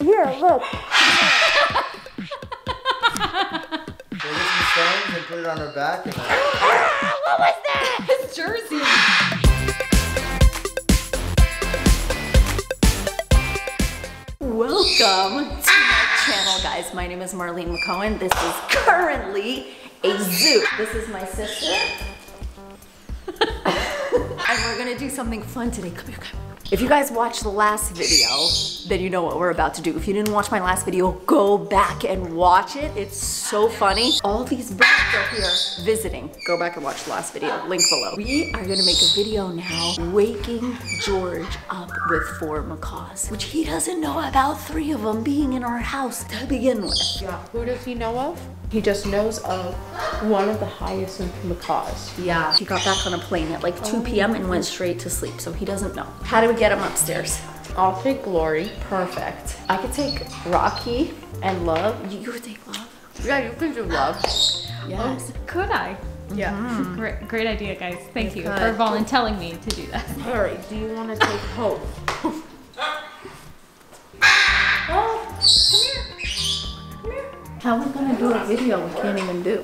Here, look. We'll get some stones and put it on her back and then... what was that? It's Jersey. Welcome to my channel, guys. My name is Marlene Mc'Cohen. This is currently a zoo. This is my sister. and we're gonna do something fun today. Come here, come here. If you guys watched the last video, then you know what we're about to do. If you didn't watch my last video, go back and watch it. It's so funny. All these birds are here visiting. Go back and watch the last video, link below. We are gonna make a video now waking George up with four macaws, which he doesn't know about three of them being in our house to begin with. Yeah, who does he know of? He just knows of one of the hyacinth macaws. Yeah. He got back on a plane at like 2 p.m. and went straight to sleep, so he doesn't know. How do we get him upstairs? I'll take Glory. Perfect. I could take Rocky and Love. You, you would take love? Yeah, you can do Love. Yes. Oh, could I? Yeah. Mm-hmm. Great, great idea, guys. Thank you, could. for volunteering me to do that. All right, do you want to take Hope? Oh, How are we gonna do a video we can't even do?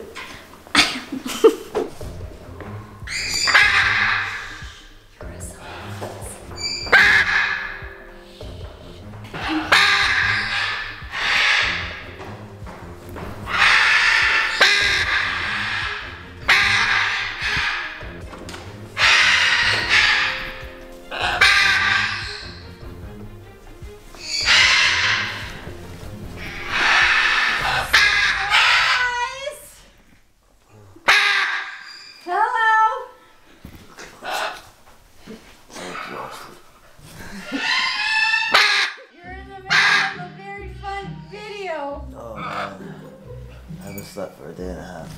Haven't slept for a day and a half.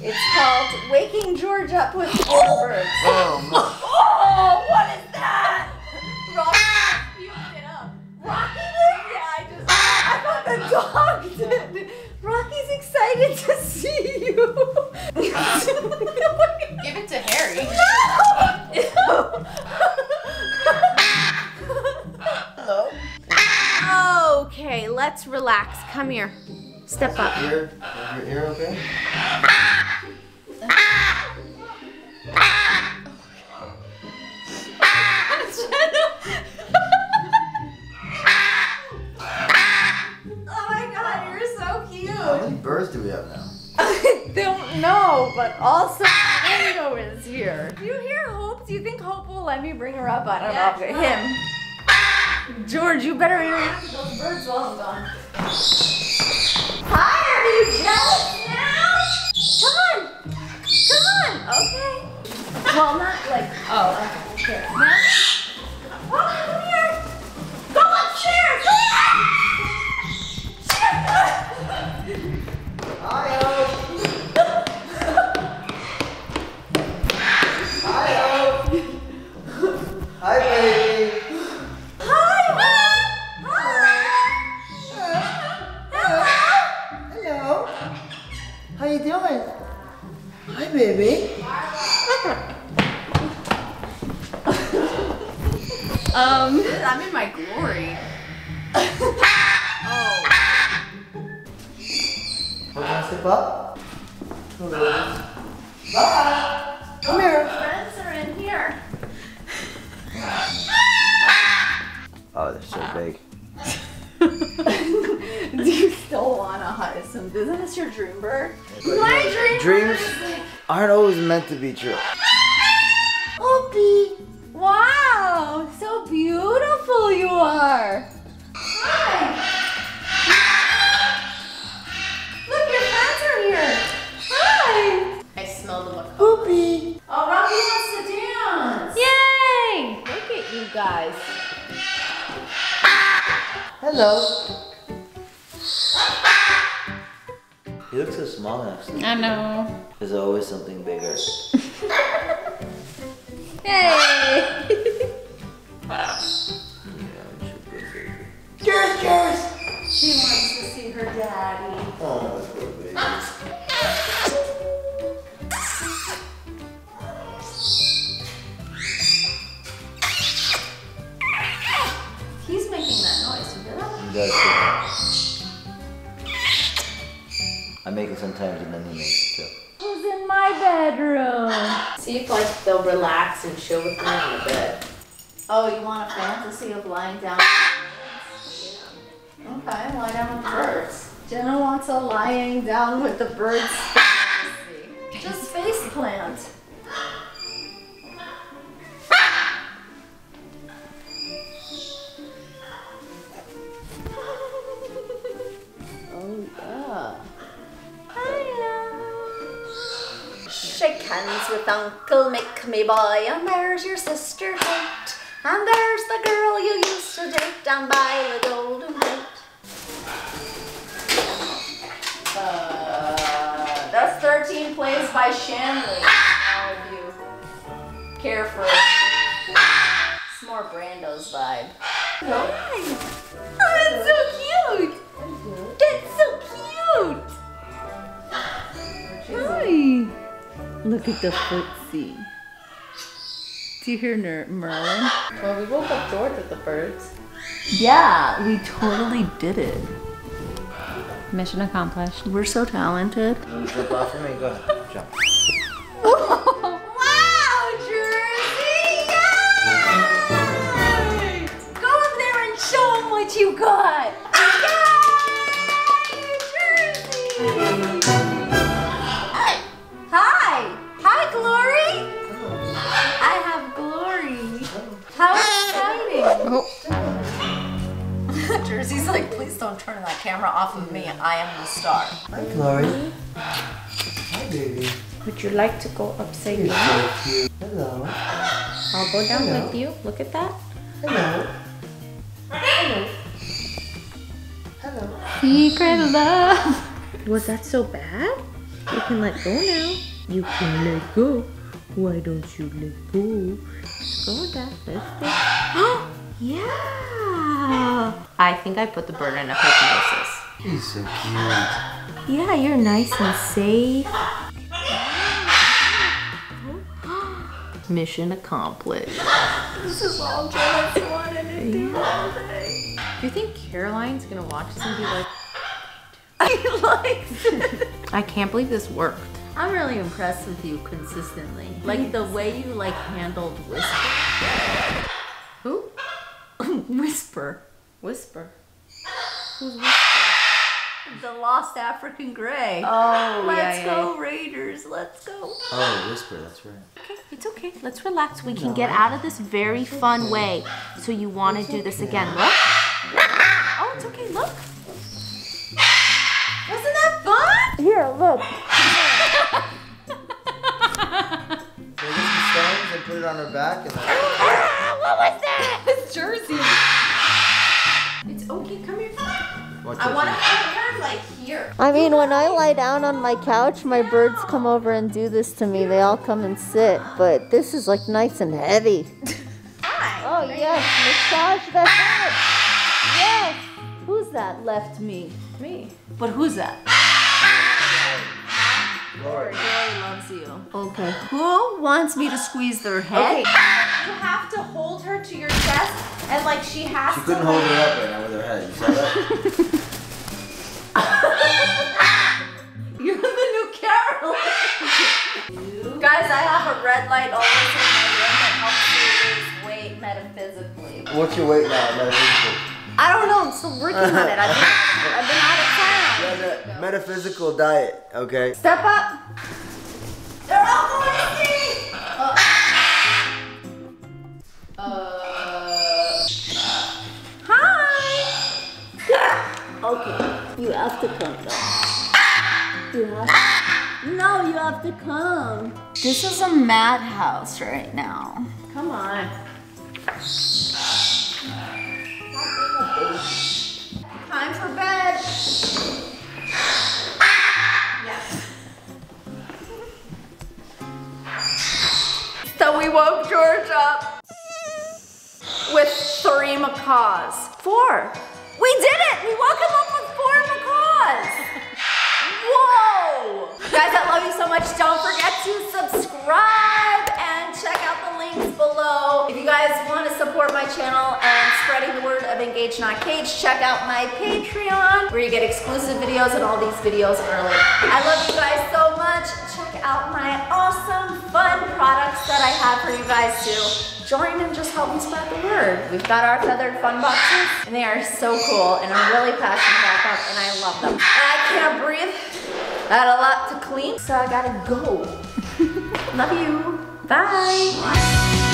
It's called Waking George Up with Four Birds. Oh man. Oh, what is that? Rocky just puked it up. Rocky did? Yeah, I just. I thought the dog did. Rocky's excited to see you. Give it to Harry. No! Hello? Okay, let's relax. Come here. Step up. Ear? Is your ear okay? oh my god, you're so cute. How many birds do we have now? I don't know, but also Ringo is here. Do you hear Hope? Do you think Hope will let me bring her up? I don't know. Him. George, you better interact with those birds while I'm gone. Now? Come on. Come on. Okay. Well, not like, oh, okay. Step up. Come here. Bye. Come here. Friends are in here. Oh, they're so big. Do you still want a hyacinth? Isn't this your dream bird? My dream Dreams bird. aren't always meant to be true. Opie. Wow, so beautiful you are. Guys. Hello. He looks so small next to me. I know. There's always something bigger. Hey! Yeah, we should go baby. Cheers, cheers. She wants to see her daddy. Oh, He's making that noise. You hear that? That's I make it sometimes and then he makes it too. Who's in my bedroom? See if like they'll relax and chill with me on the bed. Oh, you want a fantasy of lying down? Okay, lie down with the birds. Jenna wants a lying down with the birds fantasy. Just face plant. Hands with Uncle Mick, me boy, and there's your sister Kate, and there's the girl you used to date down by the Golden Gate. Uh, that's 13 plays by Shanley. All of you care for it's more Brando's vibe. Oh, that's so Look at the footsie. Do you hear Ner- Merlin? Well, we woke up George with the birds. Yeah, we totally did it. Mission accomplished. We're so talented. You wanna jump off for me? Go ahead. Jump. wow, Jersey! Camera off of me. I am the star. Hi, Glory. Hi, baby. Would you like to go upside You're down? so. Hello. I'll go down Hello. with you. Look at that. Hello. Hello. Hello. Secret love. Was that so bad? You can let go now. You can let go. Why don't you let go? Go with that. Let's go. yeah. I think I put the bird in a hypnosis. He's so cute. Yeah, you're nice and safe. Mission accomplished. This is all Janice wanted to do all day. Do you think Caroline's gonna watch this and be like, I liked it. I can't believe this worked? I'm really impressed with you consistently. Like the way you like handled Whisper. Who? Whisper. Whisper. The lost African gray. Oh, Let's yeah, go Raiders. Let's go. Oh, whisper. That's right. Okay, it's okay. Let's relax. We can get out of this very fun way. So you want to do this again? Look. Oh, it's okay. Look. Wasn't that fun? Here, look. So we get some stones and put it on her back and then. Ah, what was that? It's Jersey. I want to put her like here. I mean, when I lie down on my couch, my birds come over and do this to me. They all come and sit, but this is like nice and heavy. Oh yes, massage the head. Yes. Who's that left me? Me. But who's that? Glory. Glory loves you. Okay. Who wants me to squeeze their head? Okay. You have to hold her to your chest, and like she has She to. couldn't hold her up right now with her head. You saw that? new Guys, I have a red light always in my room that helps me lose weight metaphysically. What's your weight now, metaphysical? I don't know. I'm still working on it. I've been, I've been out of town. She has a metaphysical diet, okay? Step up. They're all going to see. Uh. Hi. Okay, you have to come though. You have No, you have to come. This is a madhouse right now. Come on. Time for bed. Yes. So we woke George up with three macaws. Four. We did it! We woke him up with four macaws. Guys, I love you so much. Don't forget to subscribe and check out the links below. If you guys want to support my channel and spreading the word of Engage Not Cage, check out my Patreon where you get exclusive videos and all these videos early. I love you guys so much. Check out my awesome, fun products that I have for you guys too. Join and just help me spread the word. We've got our feathered fun boxes and they are so cool and I'm really passionate about them and I love them. And I can't breathe. I had a lot to clean, so I gotta go. love you. Bye.